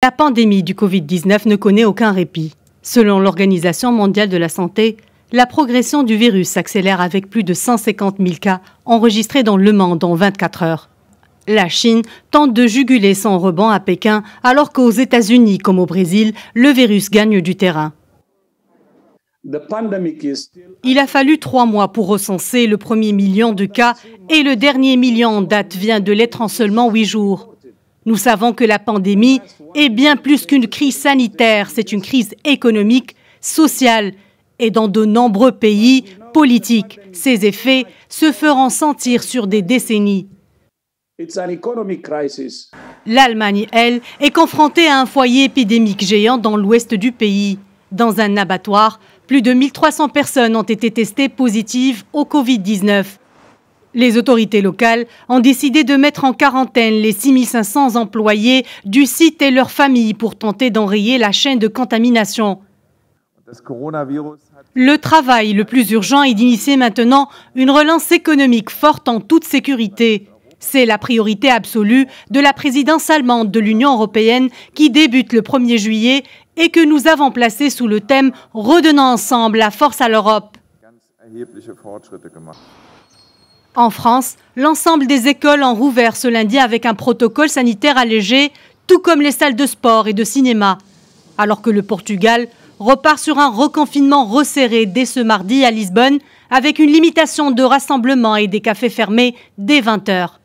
La pandémie du Covid-19 ne connaît aucun répit. Selon l'Organisation mondiale de la santé, la progression du virus s'accélère avec plus de 150 000 cas enregistrés dans le monde en 24 heures. La Chine tente de juguler son rebond à Pékin alors qu'aux États-Unis comme au Brésil, le virus gagne du terrain. Il a fallu trois mois pour recenser le premier million de cas et le dernier million en date vient de l'être en seulement huit jours. Nous savons que la pandémie est bien plus qu'une crise sanitaire, c'est une crise économique, sociale et dans de nombreux pays politiques. Ces effets se feront sentir sur des décennies. L'Allemagne, elle, est confrontée à un foyer épidémique géant dans l'ouest du pays. Dans un abattoir, plus de 1300 personnes ont été testées positives au Covid-19. Les autorités locales ont décidé de mettre en quarantaine les 6500 employés du site et leurs familles pour tenter d'enrayer la chaîne de contamination. Le travail le plus urgent est d'initier maintenant une relance économique forte en toute sécurité. C'est la priorité absolue de la présidence allemande de l'Union européenne qui débute le 1er juillet et que nous avons placé sous le thème Redonnant ensemble la force à l'Europe. En France, l'ensemble des écoles ont rouvert ce lundi avec un protocole sanitaire allégé, tout comme les salles de sport et de cinéma. Alors que le Portugal repart sur un reconfinement resserré dès ce mardi à Lisbonne, avec une limitation de rassemblement et des cafés fermés dès 20 heures.